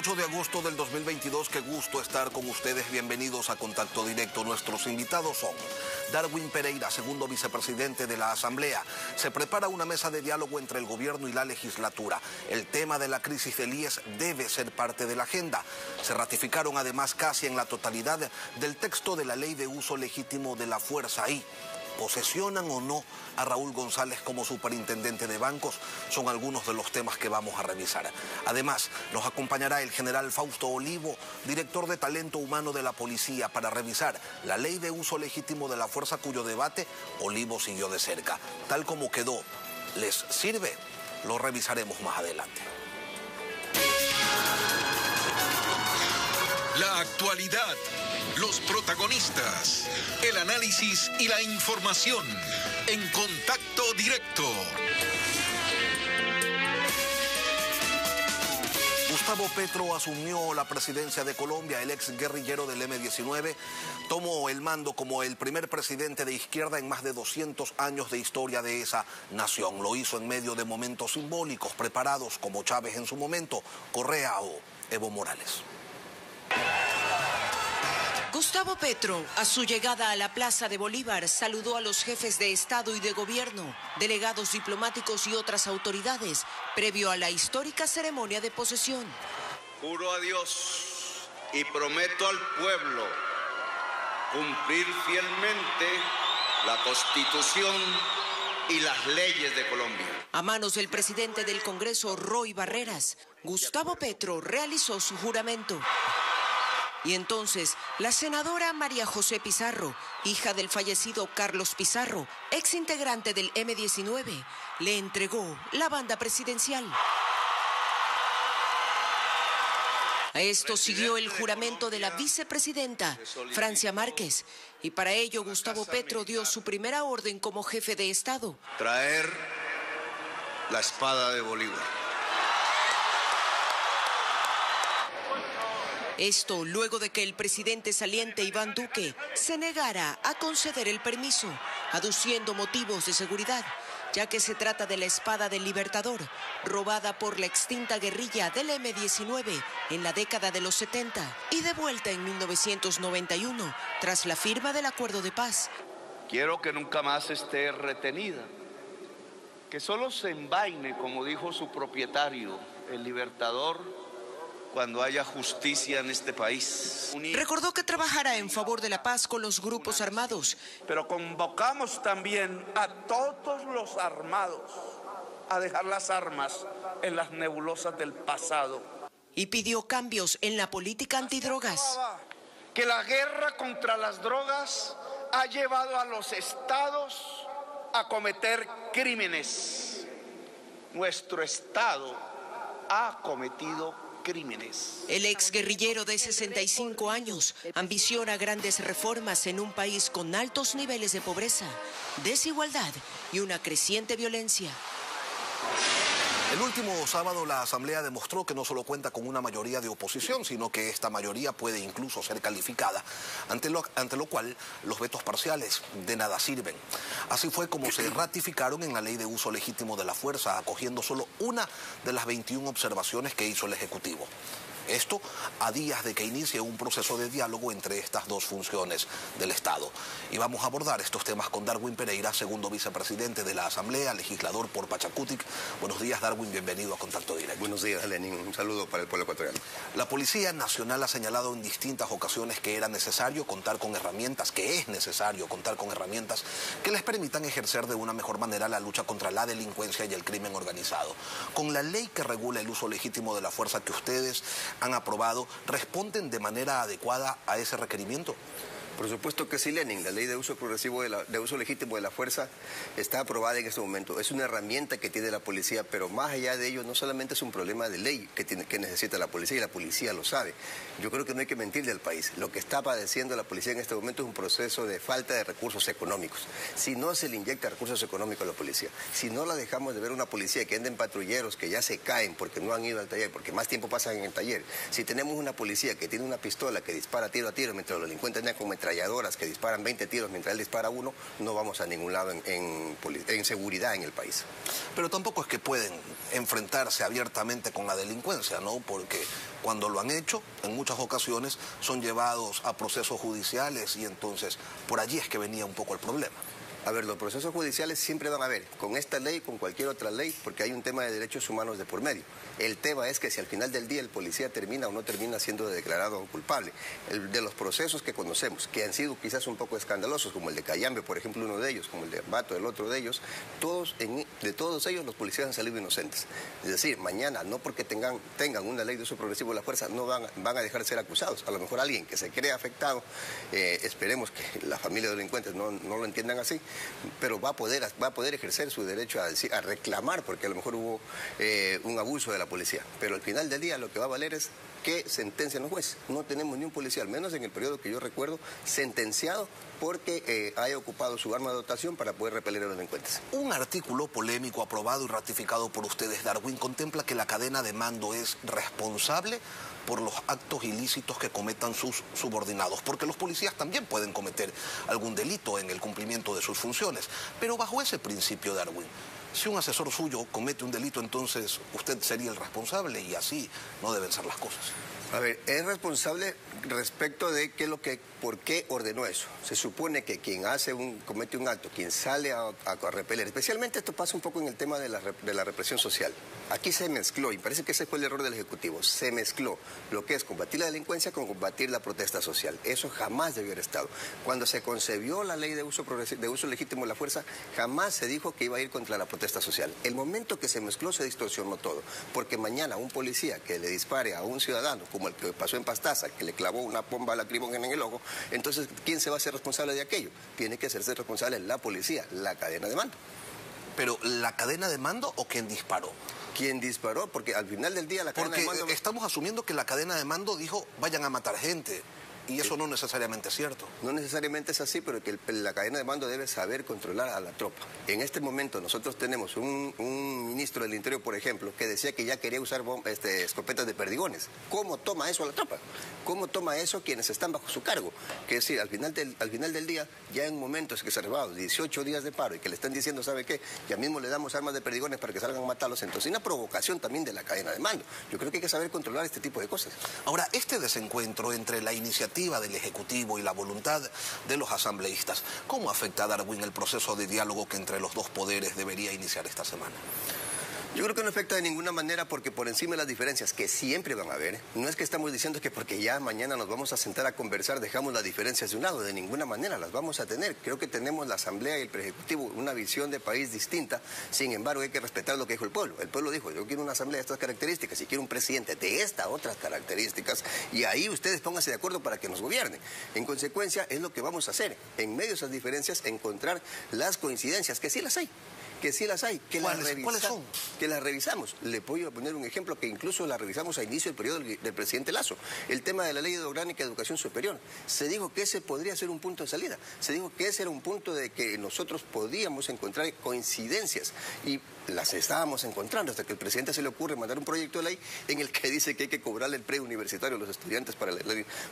8 de agosto del 2022, qué gusto estar con ustedes. Bienvenidos a Contacto Directo. Nuestros invitados son Darwin Pereira, segundo vicepresidente de la Asamblea. Se prepara una mesa de diálogo entre el gobierno y la legislatura. El tema de la crisis del IES debe ser parte de la agenda. Se ratificaron además casi en la totalidad del texto de la ley de uso legítimo de la fuerza y posesionan o no a Raúl González como superintendente de bancos son algunos de los temas que vamos a revisar. Además, nos acompañará el general Fausto Olivo, director de talento humano de la policía, para revisar la ley de uso legítimo de la fuerza cuyo debate Olivo siguió de cerca. Tal como quedó, ¿les sirve? Lo revisaremos más adelante. La actualidad los protagonistas, el análisis y la información en contacto directo. Gustavo Petro asumió la presidencia de Colombia, el ex guerrillero del M-19, tomó el mando como el primer presidente de izquierda en más de 200 años de historia de esa nación. Lo hizo en medio de momentos simbólicos preparados como Chávez en su momento, Correa o Evo Morales. Gustavo Petro, a su llegada a la Plaza de Bolívar, saludó a los jefes de Estado y de Gobierno, delegados diplomáticos y otras autoridades, previo a la histórica ceremonia de posesión. Juro a Dios y prometo al pueblo cumplir fielmente la Constitución y las leyes de Colombia. A manos del presidente del Congreso, Roy Barreras, Gustavo Petro realizó su juramento. Y entonces, la senadora María José Pizarro, hija del fallecido Carlos Pizarro, ex integrante del M-19, le entregó la banda presidencial. A esto siguió el juramento de la vicepresidenta, Francia Márquez, y para ello Gustavo Petro dio su primera orden como jefe de Estado. Traer la espada de Bolívar. Esto luego de que el presidente saliente Iván Duque se negara a conceder el permiso, aduciendo motivos de seguridad, ya que se trata de la espada del Libertador, robada por la extinta guerrilla del M-19 en la década de los 70 y devuelta en 1991 tras la firma del acuerdo de paz. Quiero que nunca más esté retenida, que solo se envaine, como dijo su propietario, el Libertador cuando haya justicia en este país. Recordó que trabajará en favor de la paz con los grupos armados. Pero convocamos también a todos los armados a dejar las armas en las nebulosas del pasado. Y pidió cambios en la política antidrogas. Que la guerra contra las drogas ha llevado a los estados a cometer crímenes. Nuestro estado ha cometido crímenes. El ex guerrillero de 65 años ambiciona grandes reformas en un país con altos niveles de pobreza, desigualdad y una creciente violencia. El último sábado la Asamblea demostró que no solo cuenta con una mayoría de oposición, sino que esta mayoría puede incluso ser calificada, ante lo, ante lo cual los vetos parciales de nada sirven. Así fue como se ratificaron en la ley de uso legítimo de la fuerza, acogiendo solo una de las 21 observaciones que hizo el Ejecutivo. Esto a días de que inicie un proceso de diálogo entre estas dos funciones del Estado. Y vamos a abordar estos temas con Darwin Pereira, segundo vicepresidente de la Asamblea, legislador por Pachacutic. Buenos días, Darwin, bienvenido a Contacto Directo. Buenos días, Lenin. Un saludo para el pueblo ecuatoriano. La Policía Nacional ha señalado en distintas ocasiones que era necesario contar con herramientas, que es necesario contar con herramientas que les permitan ejercer de una mejor manera la lucha contra la delincuencia y el crimen organizado. Con la ley que regula el uso legítimo de la fuerza que ustedes han aprobado responden de manera adecuada a ese requerimiento? Por supuesto que sí, Lenin. La ley de uso progresivo de, uso legítimo de la fuerza está aprobada en este momento. Es una herramienta que tiene la policía, pero más allá de ello, no solamente es un problema de ley que, tiene, que necesita la policía y la policía lo sabe. Yo creo que no hay que mentirle al país. Lo que está padeciendo la policía en este momento es un proceso de falta de recursos económicos. Si no se le inyecta recursos económicos a la policía, si no la dejamos de ver una policía que anda en patrulleros que ya se caen porque no han ido al taller, porque más tiempo pasan en el taller, si tenemos una policía que tiene una pistola que dispara tiro a tiro mientras los delincuentes andan con que disparan 20 tiros mientras él dispara uno, no vamos a ningún lado en, en seguridad en el país. Pero tampoco es que pueden enfrentarse abiertamente con la delincuencia, ¿no? Porque cuando lo han hecho, en muchas ocasiones son llevados a procesos judiciales y entonces por allí es que venía un poco el problema. A ver, los procesos judiciales siempre van a haber, con esta ley, con cualquier otra ley, porque hay un tema de derechos humanos de por medio. El tema es que si al final del día el policía termina o no termina siendo declarado culpable, de los procesos que conocemos, que han sido quizás un poco escandalosos, como el de Cayambe, por ejemplo, uno de ellos, como el de Bato, el otro de ellos, todos de todos ellos los policías han salido inocentes. Es decir, mañana, no porque tengan, tengan una ley de uso progresivo de la fuerza, no van, van a dejar de ser acusados. A lo mejor alguien que se cree afectado, eh, esperemos que la familia de delincuentes no, no lo entiendan así, pero va a poder, va a poder ejercer su derecho a, a reclamar, porque a lo mejor hubo eh, un abuso de la policía. Pero al final del día lo que va a valer es qué sentencian los jueces. No tenemos ni un policía, al menos en el periodo que yo recuerdo, sentenciado porque eh, haya ocupado su arma de dotación para poder repeler a los delincuentes. Un artículo polémico aprobado y ratificado por ustedes, Darwin, contempla que la cadena de mando es responsable por los actos ilícitos que cometan sus subordinados, porque los policías también pueden cometer algún delito en el cumplimiento de sus funciones. Pero bajo ese principio, Darwin, si un asesor suyo comete un delito, entonces usted sería el responsable y así no deben ser las cosas. A ver, es responsable respecto de qué lo que, por qué ordenó eso. Se supone que quien hace un, comete un acto, quien sale a, repeler, especialmente esto pasa un poco en el tema de la, represión social. Aquí se mezcló, y parece que ese fue el error del Ejecutivo, se mezcló lo que es combatir la delincuencia con combatir la protesta social. Eso jamás debió haber estado. Cuando se concebió la ley de uso legítimo de la fuerza, jamás se dijo que iba a ir contra la protesta social. El momento que se mezcló se distorsionó todo, porque mañana un policía que le dispare a un ciudadano, como el que pasó en Pastaza, que le clavó una bomba lacrimógena en el ojo, entonces, ¿quién se va a hacer responsable de aquello? Tiene que hacerse responsable la policía, la cadena de mando. Pero, ¿la cadena de mando o quien disparó? Quien disparó, porque al final del día la cadena de mando... estamos asumiendo que la cadena de mando dijo, vayan a matar gente. Y eso no necesariamente es cierto. No necesariamente es así, pero que la cadena de mando debe saber controlar a la tropa. En este momento nosotros tenemos un, ministro del Interior, por ejemplo, que decía que ya quería usar este, escopetas de perdigones. ¿Cómo toma eso la tropa? ¿Cómo toma eso quienes están bajo su cargo? Que es decir, al final del, al final del día, ya en momentos que se han llevado 18 días de paro y que le están diciendo, ¿sabe qué? Ya mismo le damos armas de perdigones para que salgan a matarlos. Entonces, una provocación también de la cadena de mando. Yo creo que hay que saber controlar este tipo de cosas. Ahora, este desencuentro entre la iniciativa del Ejecutivo y la voluntad de los asambleístas. ¿Cómo afecta a Darwin el proceso de diálogo que entre los dos poderes debería iniciar esta semana? Yo creo que no afecta de ninguna manera porque por encima de las diferencias que siempre van a haber, no es que estamos diciendo que porque ya mañana nos vamos a sentar a conversar dejamos las diferencias de un lado, de ninguna manera las vamos a tener. Creo que tenemos la Asamblea y el Ejecutivo una visión de país distinta, sin embargo hay que respetar lo que dijo el pueblo. El pueblo dijo, yo quiero una Asamblea de estas características y quiero un presidente de estas otras características y ahí ustedes pónganse de acuerdo para que nos gobiernen. En consecuencia es lo que vamos a hacer, en medio de esas diferencias encontrar las coincidencias, que sí las hay que sí las hay, que las ¿Cuáles son? Que las revisamos. Le puedo poner un ejemplo que incluso la revisamos a inicio del periodo del, presidente Lazo. El tema de la ley de orgánica de educación superior. Se dijo que ese podría ser un punto de salida. Se dijo que ese era un punto de que nosotros podíamos encontrar coincidencias y las estábamos encontrando hasta que el presidente se le ocurre mandar un proyecto de ley en el que dice que hay que cobrarle el preuniversitario a los estudiantes para la,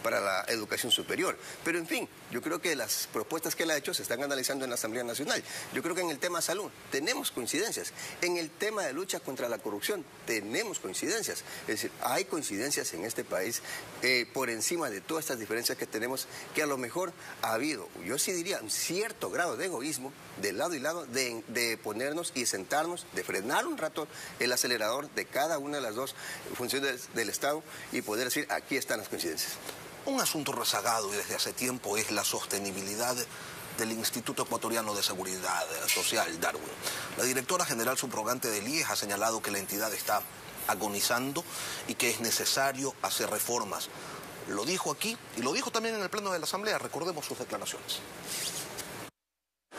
para la educación superior. Pero en fin, yo creo que las propuestas que él ha hecho se están analizando en la Asamblea Nacional. Yo creo que en el tema salud tenemos coincidencias. En el tema de lucha contra la corrupción tenemos coincidencias. Es decir, hay coincidencias en este país eh, por encima de todas estas diferencias que tenemos, que a lo mejor ha habido, yo sí diría, un cierto grado de egoísmo de lado y lado de, de ponernos y sentarnos, de frenar un rato el acelerador de cada una de las dos funciones del Estado y poder decir, aquí están las coincidencias. Un asunto rezagado y desde hace tiempo es la sostenibilidad del Instituto Ecuatoriano de Seguridad Social, Darwin. La directora general subrogante del IES ha señalado que la entidad está agonizando y que es necesario hacer reformas. Lo dijo aquí y lo dijo también en el Pleno de la Asamblea, recordemos sus declaraciones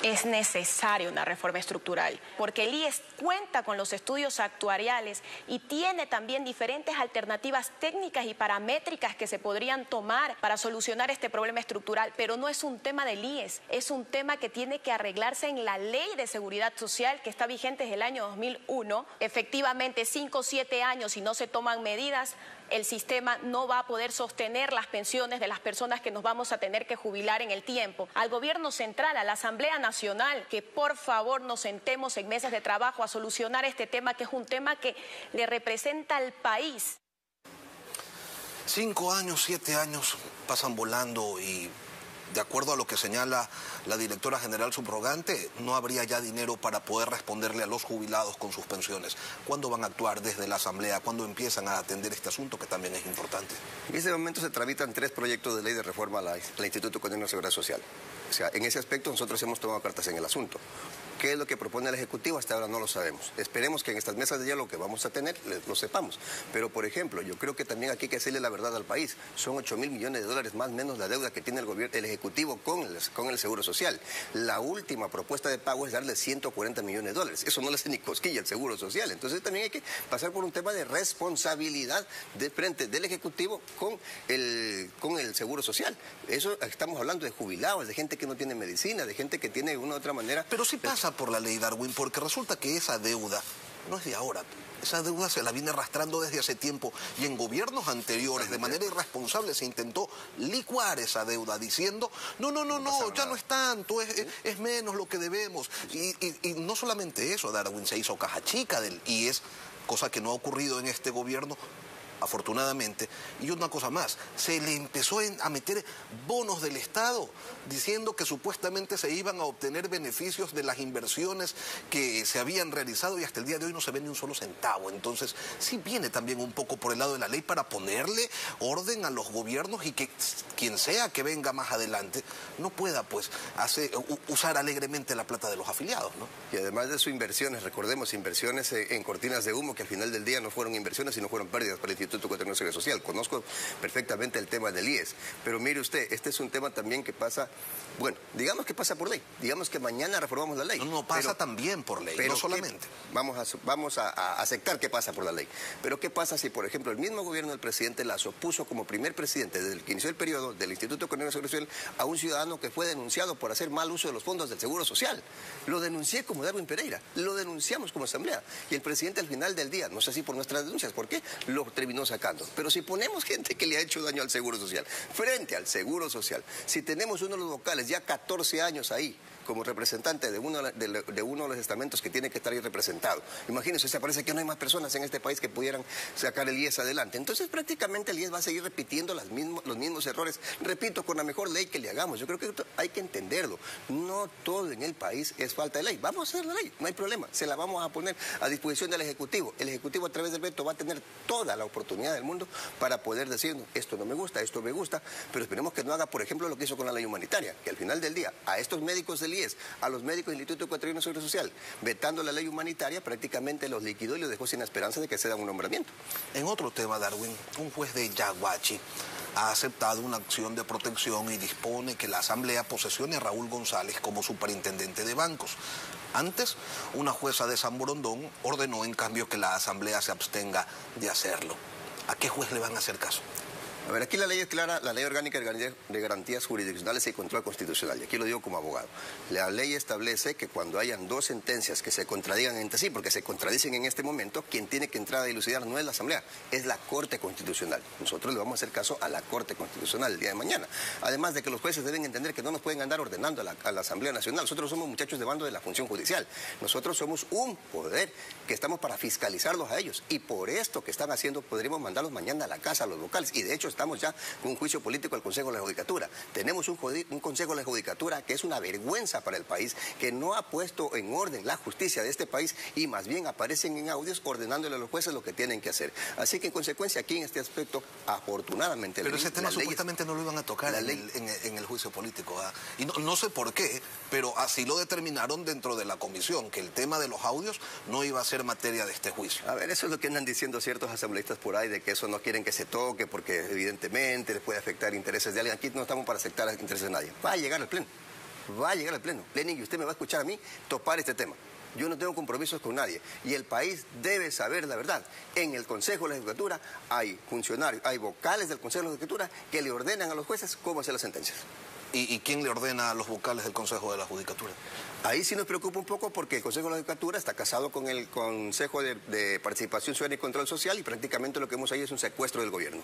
es necesaria una reforma estructural, porque el IES cuenta con los estudios actuariales y tiene también diferentes alternativas técnicas y paramétricas que se podrían tomar para solucionar este problema estructural, pero no es un tema del IES, es un tema que tiene que arreglarse en la ley de seguridad social que está vigente desde el año 2001. Efectivamente, cinco o siete años y no se toman medidas, el sistema no va a poder sostener las pensiones de las personas que nos vamos a tener que jubilar en el tiempo. Al gobierno central, a la Asamblea Nacional, que por favor nos sentemos en mesas de trabajo a solucionar este tema, que es un tema que le representa al país. Cinco años, siete años pasan volando y de acuerdo a lo que señala la directora general subrogante, no habría ya dinero para poder responderle a los jubilados con sus pensiones. ¿Cuándo van a actuar desde la Asamblea? ¿Cuándo empiezan a atender este asunto que también es importante? En este momento se tramitan tres proyectos de ley de reforma al Instituto Económico de Seguridad Social. O sea, en ese aspecto nosotros hemos tomado cartas en el asunto. ¿Qué es lo que propone el Ejecutivo? Hasta ahora no lo sabemos. Esperemos que en estas mesas de diálogo que vamos a tener lo sepamos. Pero, por ejemplo, yo creo que también aquí hay que decirle la verdad al país. Son 8 mil millones de dólares más menos la deuda que tiene el, gobierno, el Ejecutivo con el, con el Seguro Social. La última propuesta de pago es darle 140 millones de dólares. Eso no le hace ni cosquilla al Seguro Social. Entonces también hay que pasar por un tema de responsabilidad de frente del Ejecutivo con el, con el Seguro Social. Eso estamos hablando de jubilados, de gente que no tiene medicina, de gente que tiene una u otra manera... Pero sí pasa por la ley Darwin, porque resulta que esa deuda no es de ahora. Esa deuda se la viene arrastrando desde hace tiempo y en gobiernos anteriores, de manera irresponsable, se intentó licuar esa deuda diciendo, no, no, no, no, ya no es tanto, es, menos lo que debemos. Y, y, no solamente eso, Darwin se hizo caja chica del IES, cosa que no ha ocurrido en este gobierno, afortunadamente. Y una cosa más, se le empezó a meter bonos del Estado diciendo que supuestamente se iban a obtener beneficios de las inversiones que se habían realizado y hasta el día de hoy no se ve ni un solo centavo. Entonces, sí viene también un poco por el lado de la ley para ponerle orden a los gobiernos y que quien sea que venga más adelante no pueda pues usar alegremente la plata de los afiliados. Y además de sus inversiones, recordemos inversiones en cortinas de humo que al final del día no fueron inversiones sino fueron pérdidas para el Instituto de Seguridad Social. Conozco perfectamente el tema del IES. Pero mire usted, este es un tema también que pasa, bueno, digamos que pasa por ley. Digamos que mañana reformamos la ley. No, no pasa también por ley, pero no solamente. Vamos, a, vamos a, aceptar que pasa por la ley. Pero ¿qué pasa si, por ejemplo, el mismo gobierno del presidente Lazo puso como primer presidente desde el que inició el periodo del Instituto Económico Social a un ciudadano que fue denunciado por hacer mal uso de los fondos del Seguro Social? Lo denuncié como Darwin Pereira, lo denunciamos como asamblea. Y el presidente al final del día, no sé si por nuestras denuncias, ¿por qué? Lo terminó sacando. Pero si ponemos gente que le ha hecho daño al Seguro Social, frente al Seguro Social, si tenemos uno de los locales ya 14 años ahí, como representante de uno de, uno de los estamentos que tiene que estar ahí representado. Imagínense, se parece que no hay más personas en este país que pudieran sacar el IES adelante. Entonces prácticamente el IES va a seguir repitiendo las los mismos errores, repito, con la mejor ley que le hagamos. Yo creo que hay que entenderlo. No todo en el país es falta de ley. Vamos a hacer la ley, no hay problema. Se la vamos a poner a disposición del Ejecutivo. El Ejecutivo a través del veto va a tener toda la oportunidad del mundo para poder decirnos, esto no me gusta, esto me gusta, pero esperemos que no haga, por ejemplo, lo que hizo con la ley humanitaria, que al final del día a estos médicos del a los médicos del Instituto Ecuatoriano de Seguridad Social, vetando la ley humanitaria, prácticamente los liquidó y los dejó sin esperanza de que se da un nombramiento. En otro tema, Darwin, un juez de Yaguachi ha aceptado una acción de protección y dispone que la Asamblea posesione a Raúl González como superintendente de bancos. Antes, una jueza de San Borondón ordenó en cambio que la Asamblea se abstenga de hacerlo. ¿A qué juez le van a hacer caso? A ver, aquí la ley es clara, la ley orgánica de garantías jurisdiccionales y control constitucional, y aquí lo digo como abogado. La ley establece que cuando hayan dos sentencias que se contradigan entre sí, porque se contradicen en este momento, quien tiene que entrar a dilucidar no es la Asamblea, es la Corte Constitucional. Nosotros le vamos a hacer caso a la Corte Constitucional el día de mañana. Además de que los jueces deben entender que no nos pueden andar ordenando a la, a la Asamblea Nacional. Nosotros somos muchachos de bando de la función judicial. Nosotros somos un poder que estamos para fiscalizarlos a ellos. Y por esto que están haciendo, podríamos mandarlos mañana a la casa, a los locales. Y de hecho, estamos ya con un juicio político al Consejo de la Judicatura. Tenemos un, Consejo de la Judicatura que es una vergüenza para el país, que no ha puesto en orden la justicia de este país y más bien aparecen en audios ordenándole a los jueces lo que tienen que hacer. Así que en consecuencia aquí en este aspecto, afortunadamente... Pero ese tema supuestamente no lo iban a tocar en, el, juicio político. ¿ah? Y no, sé por qué, pero así lo determinaron dentro de la comisión, que el tema de los audios no iba a ser materia de este juicio. A ver, eso es lo que andan diciendo ciertos asambleístas por ahí, de que eso no quieren que se toque, porque evidentemente les puede afectar intereses de alguien. Aquí no estamos para aceptar los intereses de nadie. Va a llegar al pleno. Va a llegar al pleno. Lenin, y usted me va a escuchar a mí topar este tema. Yo no tengo compromisos con nadie. Y el país debe saber la verdad. En el Consejo de la Judicatura hay funcionarios, hay vocales del Consejo de la Judicatura que le ordenan a los jueces cómo hacer las sentencias. ¿Y, quién le ordena a los vocales del Consejo de la Judicatura? Ahí sí nos preocupa un poco porque el Consejo de la Judicatura está casado con el Consejo de, de Participación Ciudadana y Control Social y prácticamente lo que hemos ahí es un secuestro del gobierno.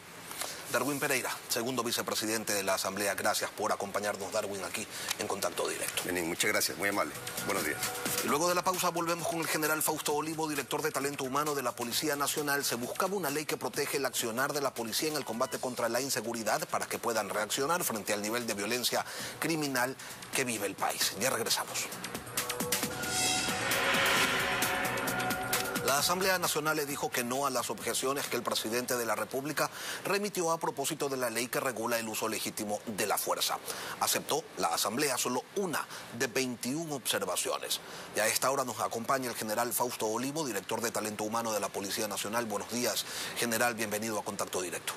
Darwin Pereira, segundo vicepresidente de la Asamblea, gracias por acompañarnos, Darwin, aquí en Contacto Directo. muchas gracias, muy amable. Buenos días. Y luego de la pausa volvemos con el general Fausto Olivo, director de Talento Humano de la Policía Nacional. Se buscaba una ley que protege el accionar de la policía en el combate contra la inseguridad para que puedan reaccionar frente al nivel de violencia criminal que vive el país. Ya regresamos. La Asamblea Nacional le dijo que no a las objeciones que el presidente de la República remitió a propósito de la ley que regula el uso legítimo de la fuerza. Aceptó la Asamblea solo una de 21 observaciones. Y a esta hora nos acompaña el general Fausto Olivo, director de Talento Humano de la Policía Nacional. Buenos días, general, bienvenido a Contacto Directo.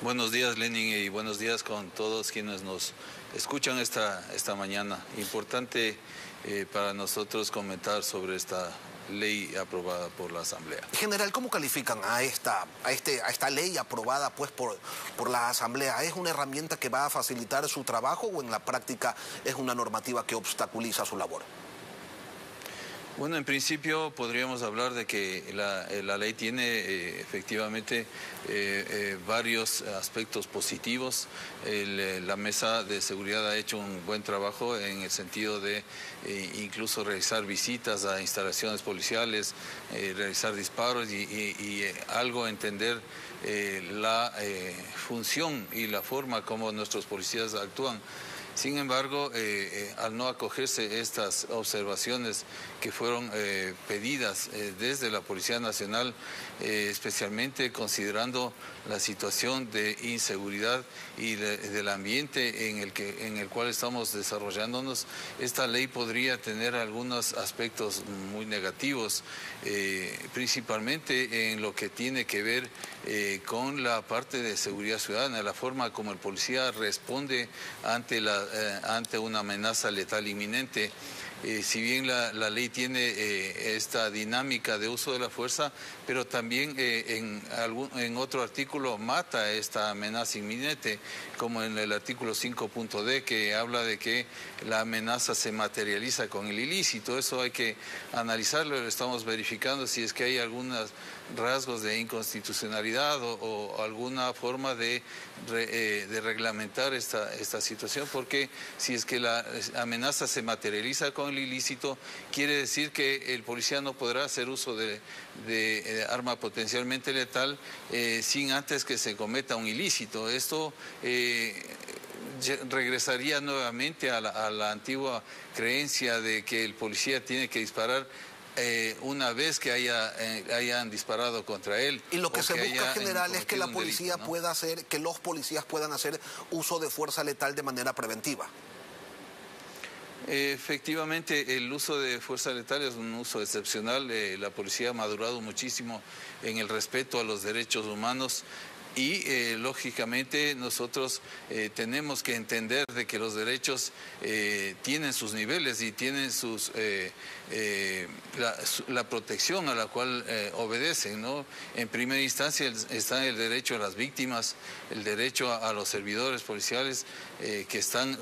Buenos días, Lenin, y buenos días con todos quienes nos escuchan esta, esta mañana. Importante eh, para nosotros comentar sobre esta ley aprobada por la Asamblea. General, ¿cómo califican a esta, a este, a esta ley aprobada pues, por, por la Asamblea? ¿Es una herramienta que va a facilitar su trabajo o en la práctica es una normativa que obstaculiza su labor? Bueno, en principio podríamos hablar de que la, eh, ley tiene eh, efectivamente eh, varios aspectos positivos. la mesa de seguridad ha hecho un buen trabajo en el sentido de incluso realizar visitas a instalaciones policiales, realizar disparos y algo entender la función y la forma como nuestros policías actúan. Sin embargo, eh, eh, al no acogerse estas observaciones que fueron eh, pedidas desde la Policía Nacional, especialmente considerando la situación de inseguridad y del ambiente en el, que, en el cual estamos desarrollándonos, esta ley podría tener algunos aspectos muy negativos, principalmente en lo que tiene que ver con la parte de seguridad ciudadana, la forma como el policía responde ante la eh, ante una amenaza letal inminente. Eh, si bien la, ley tiene eh, esta dinámica de uso de la fuerza, pero también en, algún, en otro artículo mata esta amenaza inminente, como en el artículo 5.d, que habla de que la amenaza se materializa con el ilícito. Eso hay que analizarlo, lo estamos verificando si es que hay algunas rasgos de inconstitucionalidad o, alguna forma de, eh, de reglamentar esta, esta situación, porque si es que la amenaza se materializa con el ilícito, quiere decir que el policía no podrá hacer uso de, de, arma potencialmente letal eh, sin antes que se cometa un ilícito. Esto eh, regresaría nuevamente a la antigua creencia de que el policía tiene que disparar eh, una vez que haya, eh, hayan disparado contra él. Y lo que se busca, general, es que la policía pueda hacer, que los policías puedan hacer uso de fuerza letal de manera preventiva. Efectivamente, el uso de fuerza letal es un uso excepcional. Eh, la policía ha madurado muchísimo en el respeto a los derechos humanos y eh, lógicamente nosotros eh, tenemos que entender de que los derechos eh, tienen sus niveles y tienen sus la, protección a la cual obedecen no en primera instancia está el derecho a las víctimas el derecho a, los servidores policiales que están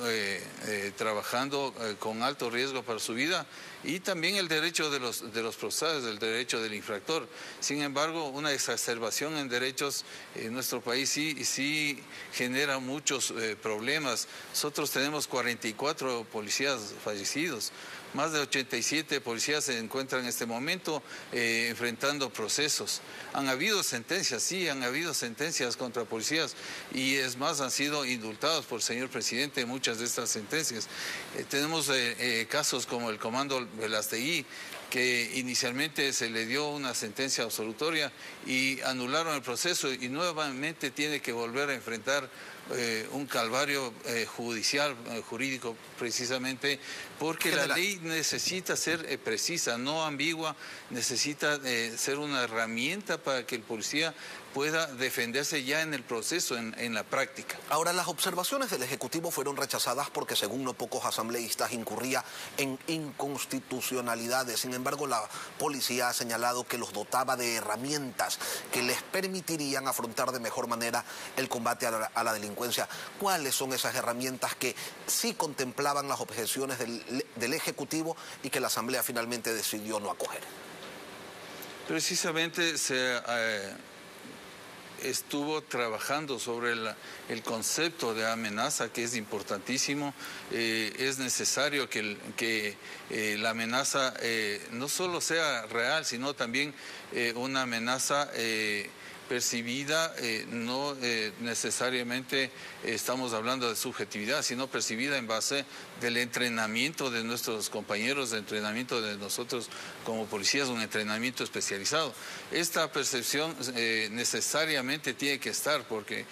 trabajando con alto riesgo para su vida y también el derecho de los, de los procesados, el derecho del infractor. Sin embargo, una exacerbación en derechos en nuestro país sí, sí genera muchos eh, problemas. Nosotros tenemos 44 policías fallecidos. Más de 87 policías se encuentran en este momento eh, enfrentando procesos. Han habido sentencias, sí, han habido sentencias contra policías y es más, han sido indultados por el señor presidente muchas de estas sentencias. Eh, tenemos eh, casos como el comando Velastegui, que inicialmente se le dio una sentencia absolutoria y anularon el proceso y nuevamente tiene que volver a enfrentar eh, un calvario eh, judicial, eh, jurídico, precisamente, porque la ley necesita ser precisa, no ambigua, necesita ser una herramienta para que el policía pueda defenderse ya en el proceso, en, la práctica. Ahora, las observaciones del Ejecutivo fueron rechazadas porque, según no pocos asambleístas, incurría en inconstitucionalidades. Sin embargo, la policía ha señalado que los dotaba de herramientas que les permitirían afrontar de mejor manera el combate a la, delincuencia. ¿Cuáles son esas herramientas que sí contemplaban las objeciones del Ejecutivo y que la Asamblea finalmente decidió no acoger? Precisamente se eh, estuvo trabajando sobre el concepto de amenaza, que es importantísimo. Eh, es necesario que, eh, la amenaza no solo sea real, sino también una amenaza percibida, eh, no eh, necesariamente estamos hablando de subjetividad, sino percibida en base del entrenamiento de nuestros compañeros, de entrenamiento de nosotros como policías, un entrenamiento especializado. Esta percepción eh, necesariamente tiene que estar porque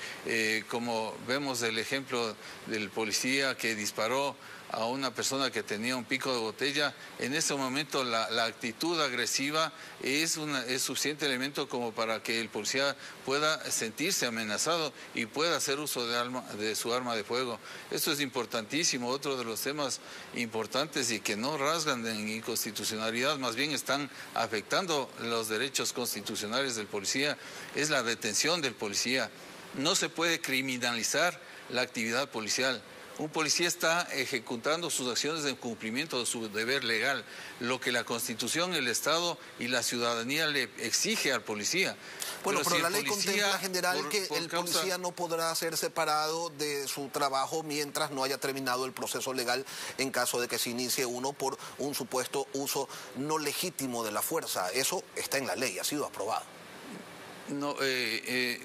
como vemos el ejemplo del policía que disparó a una persona que tenía un pico de botella, en ese momento la, actitud agresiva es, una, es suficiente elemento como para que el policía pueda sentirse amenazado y pueda hacer uso de, de su arma de fuego. Esto es importantísimo, otro de los temas importantes y que no rasgan en inconstitucionalidad, más bien están afectando los derechos constitucionales del policía, es la detención del policía. No se puede criminalizar la actividad policial un policía está ejecutando sus acciones en cumplimiento de su deber legal, lo que la Constitución, el Estado y la ciudadanía le exige al policía. Bueno, pero, la ley contempla general que el policía no podrá ser separado de su trabajo mientras no haya terminado el proceso legal en caso de que se inicie uno por un supuesto uso no legítimo de la fuerza. Eso está en la ley, ha sido aprobado. No, eh, eh,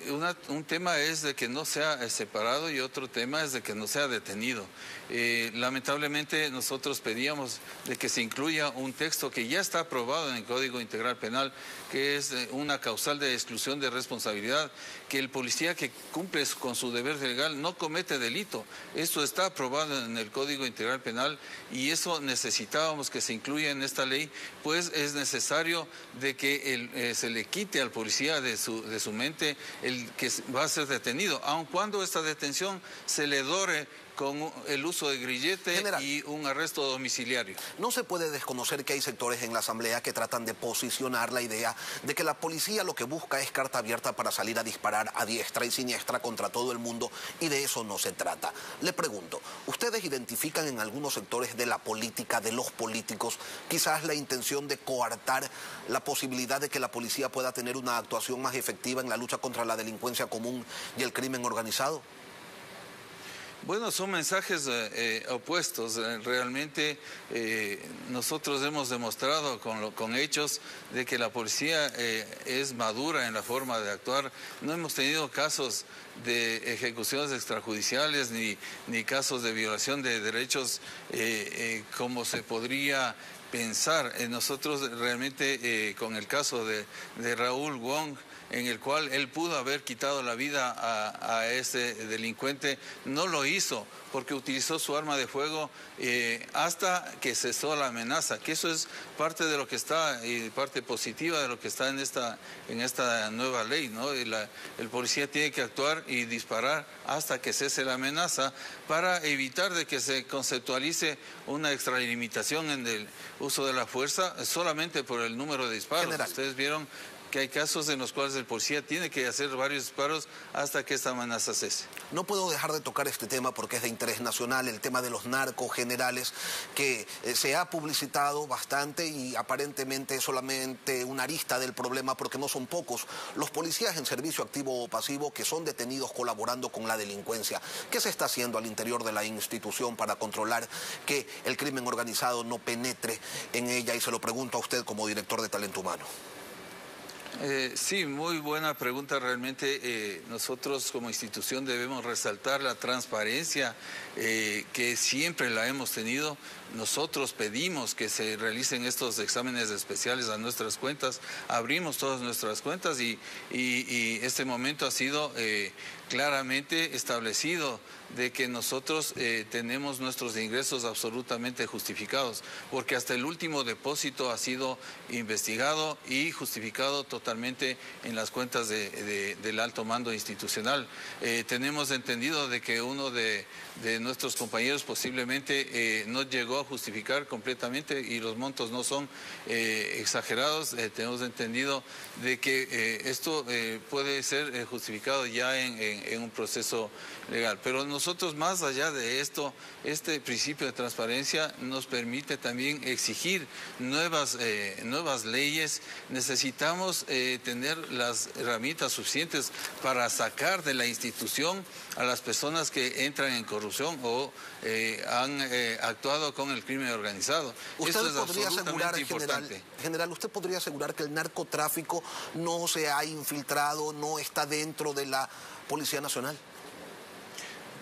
un tema es de que no sea eh, separado y otro tema es de que no sea detenido. Lamentablemente nosotros pedíamos de que se incluya un texto que ya está aprobado en el Código Integral Penal, que es una causal de exclusión de responsabilidad, que el policía que cumple con su deber legal no comete delito. Esto está aprobado en el Código Integral Penal y eso necesitábamos que se incluya en esta ley, pues es necesario de que se le quite al policía de su de su mente el que va a ser detenido, aun cuando esta detención se le dore con el uso de grillete y un arresto domiciliario. No se puede desconocer que hay sectores en la Asamblea que tratan de posicionar la idea de que la policía lo que busca es carta abierta para salir a disparar a diestra y siniestra contra todo el mundo y de eso no se trata. Le pregunto, ¿ustedes identifican en algunos sectores de la política, de los políticos, quizás la intención de coartar la posibilidad de que la policía pueda tener una actuación más efectiva en la lucha contra la delincuencia común y el crimen organizado? Bueno, son mensajes eh, eh, opuestos. Eh, realmente nosotros hemos demostrado con, con, hechos de que la policía es madura en la forma de actuar. No hemos tenido casos de ejecuciones extrajudiciales ni, ni casos de violación de derechos como se podría pensar. nosotros realmente con el caso de, de Raúl Wong, en el cual él pudo haber quitado la vida a, ese delincuente, no lo hizo porque utilizó su arma de fuego eh, hasta que cesó la amenaza, que eso es parte de lo que está y parte positiva de lo que está en esta, en esta nueva ley, ¿no? el policía tiene que actuar y disparar hasta que cese la amenaza para evitar de que se conceptualice una extralimitación en el uso de la fuerza solamente por el número de disparos. Ustedes vieron que hay casos en los cuales el policía tiene que hacer varios disparos hasta que esta amenaza cese. No puedo dejar de tocar este tema porque es de interés nacional, el tema de los narcos generales, que eh, se ha publicitado bastante y aparentemente es solamente una arista del problema porque no son pocos los policías en servicio activo o pasivo que son detenidos colaborando con la delincuencia. ¿Qué se está haciendo al interior de la institución para controlar que el crimen organizado no penetre en ella? Y se lo pregunto a usted como director de talento humano. Eh, sí, muy buena pregunta. Realmente eh, nosotros como institución debemos resaltar la transparencia eh, que siempre la hemos tenido. Nosotros pedimos que se realicen estos exámenes especiales a nuestras cuentas, abrimos todas nuestras cuentas y, y este momento ha sido claramente establecido de que nosotros eh, tenemos nuestros ingresos absolutamente justificados, porque hasta el último depósito ha sido investigado y justificado totalmente en las cuentas del alto mando institucional. Eh, tenemos entendido de que uno de, nuestros compañeros posiblemente eh, no llegó a justificar completamente y los montos no son exagerados. tenemos entendido de que esto puede ser justificado ya en, en un proceso legal. Pero nosotros más allá de esto, este principio de transparencia nos permite también exigir nuevas, eh, nuevas leyes. Necesitamos eh, tener las herramientas suficientes para sacar de la institución a las personas que entran en corrupción o eh, han actuado con el crimen organizado. Usted podría asegurar, general, general, usted podría asegurar que el narcotráfico no se ha infiltrado, no está dentro de la Policía Nacional.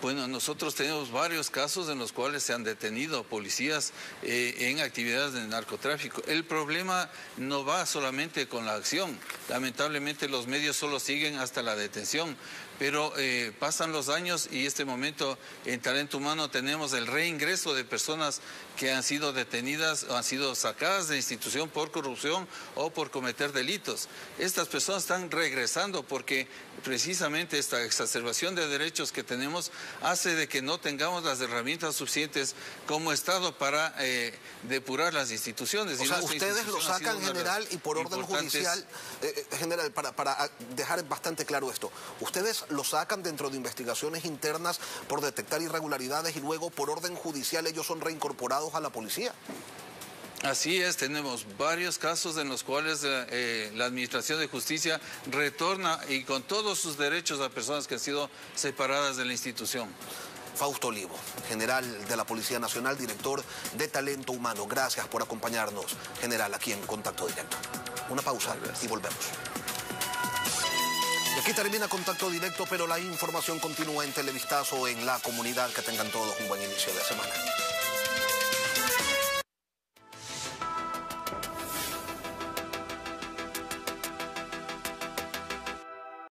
Bueno, nosotros tenemos varios casos en los cuales se han detenido policías eh, en actividades de narcotráfico. El problema no va solamente con la acción. Lamentablemente los medios solo siguen hasta la detención pero eh, pasan los años y este momento en talento humano tenemos el reingreso de personas que han sido detenidas o han sido sacadas de institución por corrupción o por cometer delitos. Estas personas están regresando porque precisamente esta exacerbación de derechos que tenemos hace de que no tengamos las herramientas suficientes como Estado para eh, depurar las instituciones. O sea, ustedes lo sacan general y por orden judicial, eh, general, para, para dejar bastante claro esto, ustedes lo sacan dentro de investigaciones internas por detectar irregularidades y luego por orden judicial ellos son reincorporados a la policía. Así es, tenemos varios casos en los cuales eh, eh, la Administración de Justicia retorna y con todos sus derechos a personas que han sido separadas de la institución. Fausto Olivo, general de la Policía Nacional, director de Talento Humano. Gracias por acompañarnos, general, aquí en Contacto Directo. Una pausa y volvemos. Aquí termina Contacto Directo, pero la información continúa en Televistazo en la comunidad. Que tengan todos un buen inicio de semana.